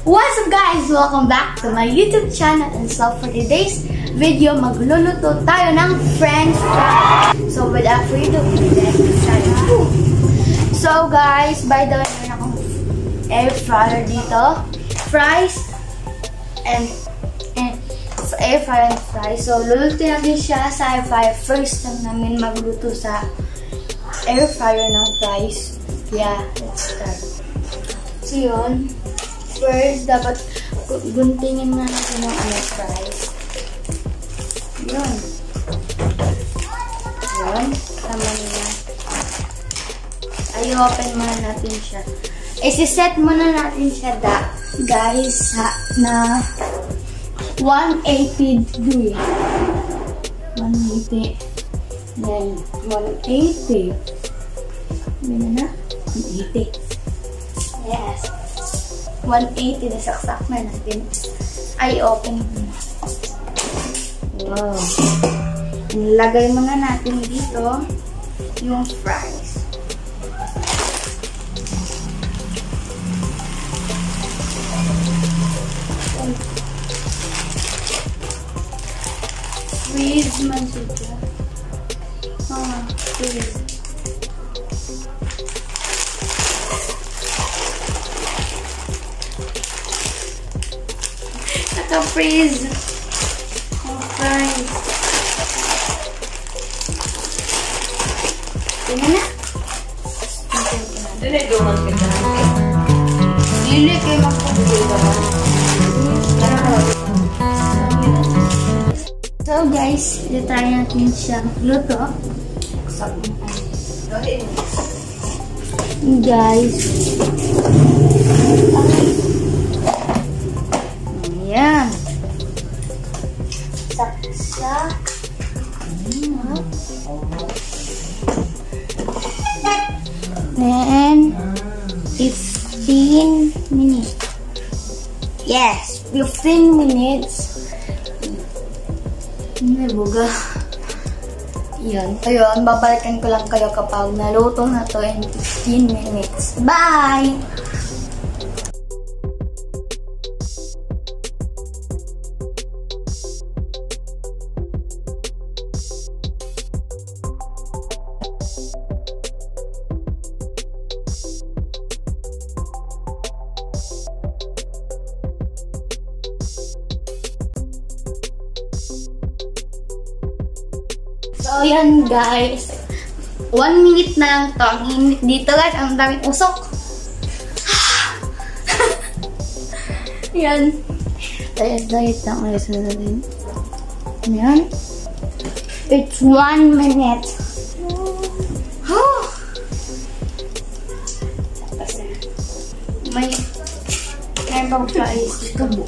What's up guys? Welcome back to my YouTube channel and so for today's video, magluluto tayo ng french fries. So without further ado, let's start. So guys, by the way, meron akong air fryer dito. Fries and, and air fryer and fries. So lulutuin natin siya sa air fryer. First time namin magluto sa air fryer ng fries. Yeah, let's start. So yun, first, dapat gu- guntingin na natin yung ano, fries. Yun. Yun. Tama na. Ay, open muna natin siya. Isi-set muna natin siya, da, guys, sa, na 180 degree. 180. Then, 180. Yun na na. 180. Yes. 180 na saksak na natin. Ay, open mo. Wow. Lagay muna natin dito yung fries. Freeze man siya. Ah, Ang fries. Tingnan na. Dili duman kita. Lili kayo magpapagay ba? So guys, try natin siya luto. Guys. Then, 15 minutes. Yes, 15 minutes. May buga. Yun. Ayun, babalikan ko lang kayo kapag naluto na to in 15 minutes. Bye! So, yan guys. One minute na lang to. Ang init dito guys. Ang daming usok. yan. Diet, lang guys. Yan. It's one minute. May may pang fries. Tubo.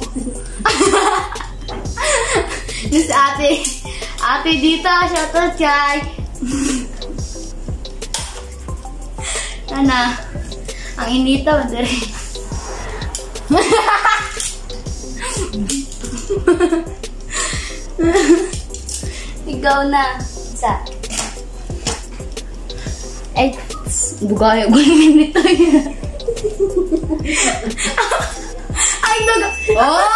Yung sa ate. Ate dito, shout out kay. Ana, ang inito, madari. Ikaw na. Isa. Ay, bugaya ko yung nito yun. Ay, duga. Oh!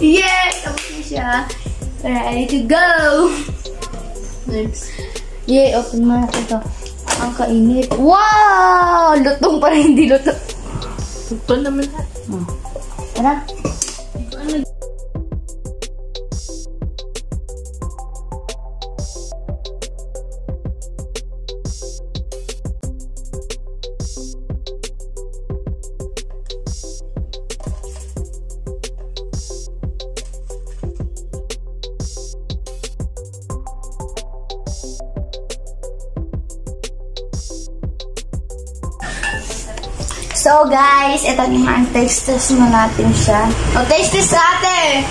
Yes! Na siya. Ready to go! Next. Yay, open mo natin ito. Ang kainit. Wow! Lutong pa rin, hindi luto. Ito naman ha. Oh. Tara. So guys, ito naman, taste test mo natin siya. O, taste test ate!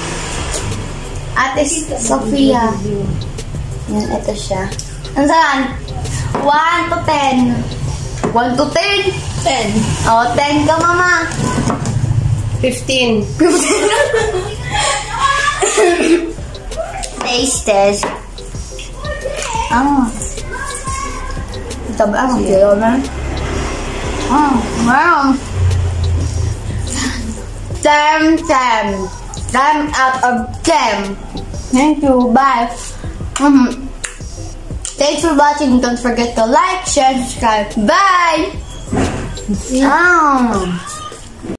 Ate Sofia. Yan, ito siya. Ano saan? 1 to 10. 1 to 10? 10. O, 10 ka mama. 15. Taste test. Ah. Ito ba? Ang kilo na. Oh, wow. Damn, damn. Damn out of damn. Thank you. Bye. Um, thanks for watching. Don't forget to like, share, subscribe. Bye. Oh.